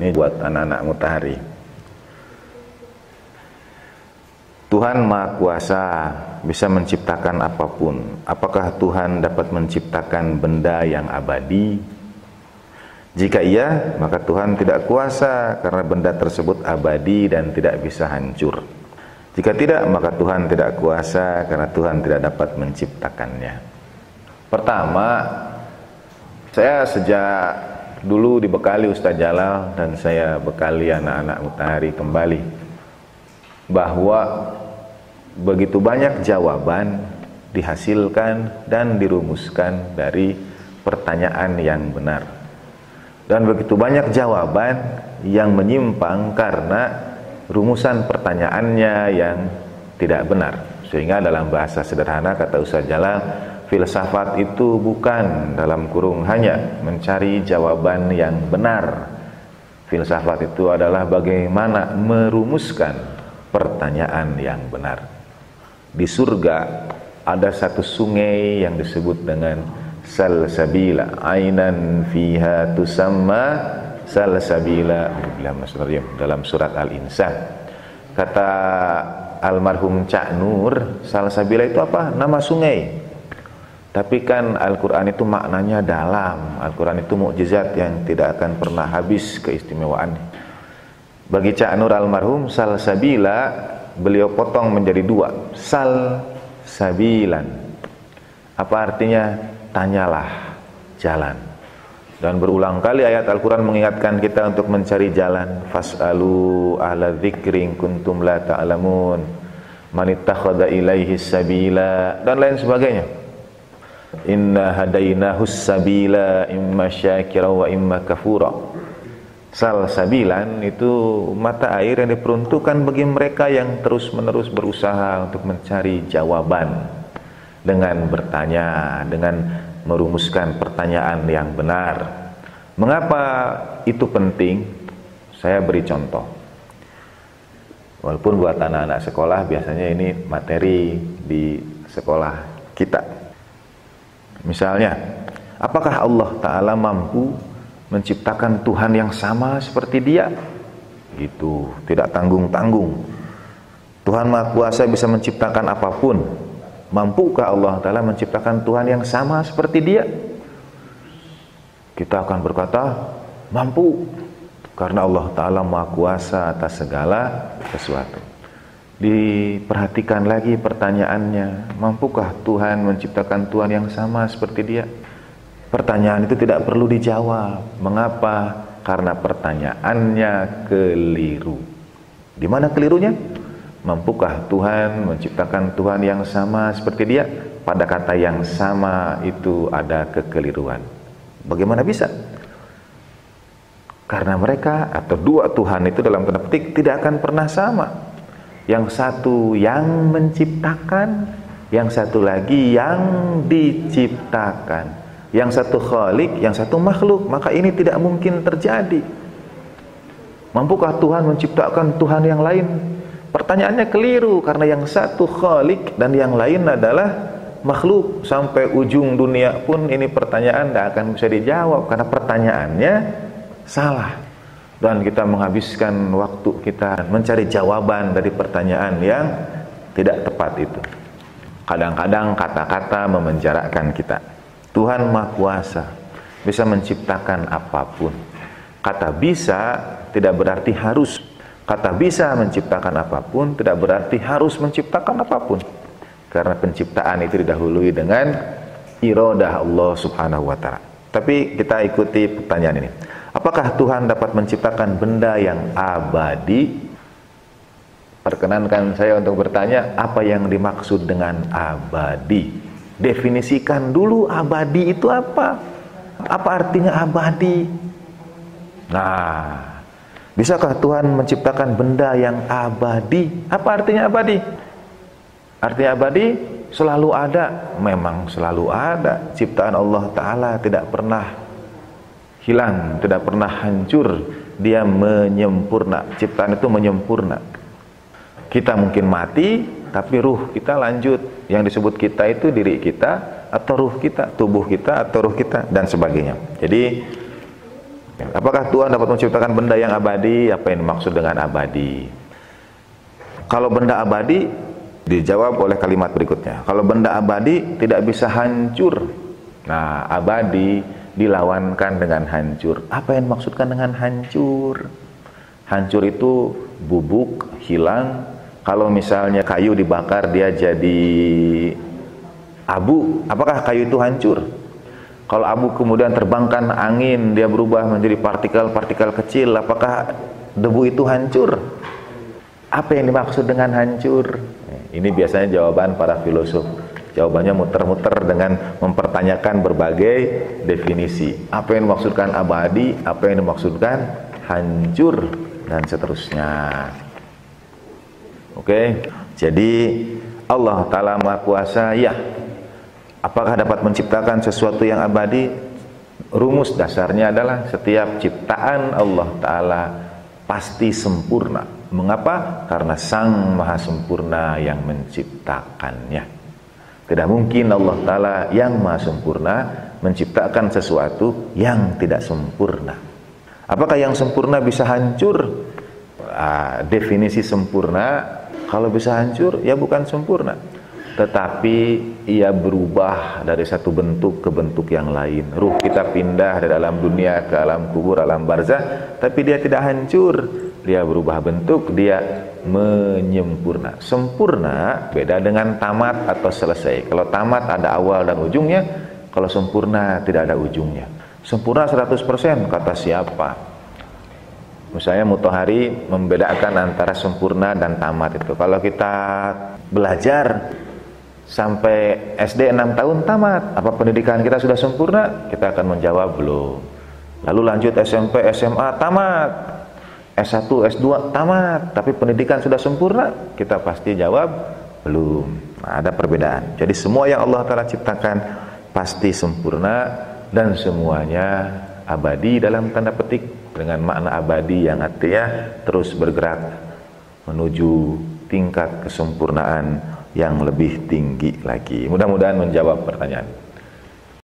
Ini buat anak-anak mutahari. Tuhan Maha Kuasa bisa menciptakan apa pun. Apakah Tuhan dapat menciptakan benda yang abadi? Jika iya, maka Tuhan tidak kuasa karena benda tersebut abadi dan tidak bisa hancur. Jika tidak, maka Tuhan tidak kuasa karena Tuhan tidak dapat menciptakannya. Pertama, saya sejak dulu dibekali Ustaz Jalal dan saya bekali anak-anak mutahari kembali bahwa begitu banyak jawaban dihasilkan dan dirumuskan dari pertanyaan yang benar. Dan begitu banyak jawaban yang menyimpang karena rumusan pertanyaannya yang tidak benar. Sehingga dalam bahasa sederhana kata Ustaz Jalal, filsafat itu bukan dalam kurung hanya mencari jawaban yang benar. Filsafat itu adalah bagaimana merumuskan pertanyaan yang benar. Di surga ada satu sungai yang disebut dengan salsabila. Ainan fiha tusamma salsabila. Dalam surat al-insan. Kata almarhum Cak Nur salsabila itu apa? Nama sungai tapi kan Al-Quran itu maknanya dalam. Al-Quran itu mukjizat yang tidak akan pernah habis keistimewaannya. Bagi Cak Nur almarhum salsabila beliau potong menjadi dua. Sal sabilan. Apa artinya? Tanyalah jalan. Dan berulang kali ayat Al-Quran mengingatkan kita untuk mencari jalan. Fas'alu ahla dzikri kuntum la ta'lamun. Man ittakhadha ilaihi sabila dan lain sebagainya inna hadainahus sabila imma syakira wa imma kafura salsabilan itu mata air yang diperuntukkan bagi mereka yang terus-menerus berusaha untuk mencari jawaban dengan bertanya, dengan merumuskan pertanyaan yang benar. Mengapa itu penting? Saya beri contoh. Walaupun buat anak-anak sekolah biasanya ini materi di sekolah kita. Misalnya, apakah Allah Ta'ala mampu menciptakan Tuhan yang sama seperti dia? Gitu tidak tanggung-tanggung. Tuhan Maha Kuasa bisa menciptakan apa pun. Mampukah Allah Ta'ala menciptakan Tuhan yang sama seperti dia? Kita akan berkata mampu. Karena Allah Ta'ala Maha Kuasa atas segala sesuatu diperhatikan lagi pertanyaannya mampukah Tuhan menciptakan Tuhan yang sama seperti dia Pertanyaan itu tidak perlu dijawab. Mengapa? Karena pertanyaannya keliru. Di mana kelirunya? Mampukah Tuhan menciptakan Tuhan yang sama seperti dia? Pada kata yang sama itu ada kekeliruan. Bagaimana bisa? Karena mereka atau dua Tuhan itu dalam tanda petik tidak akan pernah sama. Yang satu yang menciptakan, yang satu lagi yang diciptakan yang satu khalik, yang satu makhluk, maka ini tidak mungkin terjadi. Mampukah Tuhan menciptakan Tuhan yang lain? Pertanyaannya keliru karena yang satu khalik dan yang lain adalah makhluk. Sampai ujung dunia pun ini pertanyaan tidak akan bisa dijawab karena pertanyaannya salah. Dan kita menghabiskan waktu kita mencari jawaban dari pertanyaan yang tidak tepat itu. Kadang-kadang kata-kata memenjarakan kita. Tuhan Maha Kuasa bisa menciptakan apa pun. Kata bisa tidak berarti harus. Kata bisa menciptakan apa pun tidak berarti harus menciptakan apa pun. Karena penciptaan itu didahului dengan irodah Allah Subhanahu wa taala. Tapi kita ikuti pertanyaan ini. Apakah Tuhan dapat menciptakan benda yang abadi? Perkenankan saya untuk bertanya, apa yang dimaksud dengan abadi? Definisikan dulu abadi itu apa? Apa artinya abadi? Nah, bisakah Tuhan menciptakan benda yang abadi? Apa artinya abadi? Artinya abadi selalu ada, memang selalu ada. Ciptaan Allah Ta'ala tidak pernah hilang, tidak pernah hancur. Dia menyempurna, ciptaan itu menyempurna. Kita mungkin mati, tapi ruh kita lanjut yang disebut kita itu diri kita atau ruh kita, tubuh kita atau ruh kita dan sebagainya. Jadi Apakah Tuhan dapat menciptakan benda yang abadi? Apa yang dimaksud dengan abadi? Kalau benda abadi dijawab oleh kalimat berikutnya. Kalau benda abadi tidak bisa hancur. Nah, abadi dilawankan dengan hancur. Apa yang dimaksudkan dengan hancur? Hancur itu bubuk, hilang. Kalau misalnya kayu dibakar dia jadi abu, apakah kayu itu hancur? Kalau abu kemudian terbangkan angin, dia berubah menjadi partikel-partikel kecil, apakah debu itu hancur? Apa yang dimaksud dengan hancur? Ini biasanya jawaban para filosof. Jawabannya muter-muter dengan mempertanyakan berbagai definisi. Apa yang dimaksudkan abadi, apa yang dimaksudkan hancur dan seterusnya. Oke. Jadi Allah taala Maha Kuasa ya Apakah dapat menciptakan sesuatu yang abadi? Rumus dasarnya adalah setiap ciptaan Allah Ta'ala pasti sempurna. Mengapa? Karena Sang Maha Sempurna yang menciptakannya. Tidak mungkin Allah Ta'ala yang Maha Sempurna menciptakan sesuatu yang tidak sempurna. Apakah yang sempurna bisa hancur? Ah, definisi sempurna, kalau bisa hancur, ya bukan sempurna tetapi ia berubah dari satu bentuk ke bentuk yang lain. Ruh kita pindah dari alam dunia ke alam kubur, alam barzah, tapi dia tidak hancur. Dia berubah bentuk, dia menyempurna. Sempurna beda dengan tamat atau selesai. Kalau tamat ada awal dan ujungnya, kalau sempurna tidak ada ujungnya. Sempurna 100% kata siapa? Misalnya Mutohari membedakan antara sempurna dan tamat itu. Kalau kita belajar sampai SD 6 tahun tamat. Apa pendidikan kita sudah sempurna? Kita akan menjawab belum. Lalu lanjut SMP, SMA tamat. S1, S2 tamat, tapi pendidikan sudah sempurna? Kita pasti jawab belum. Nah, ada perbedaan. Jadi semua yang Allah Taala ciptakan pasti sempurna dan semuanya abadi dalam tanda petik dengan makna abadi yang artinya terus bergerak menuju tingkat kesempurnaan yang lebih tinggi lagi. Mudah-mudahan menjawab pertanyaan.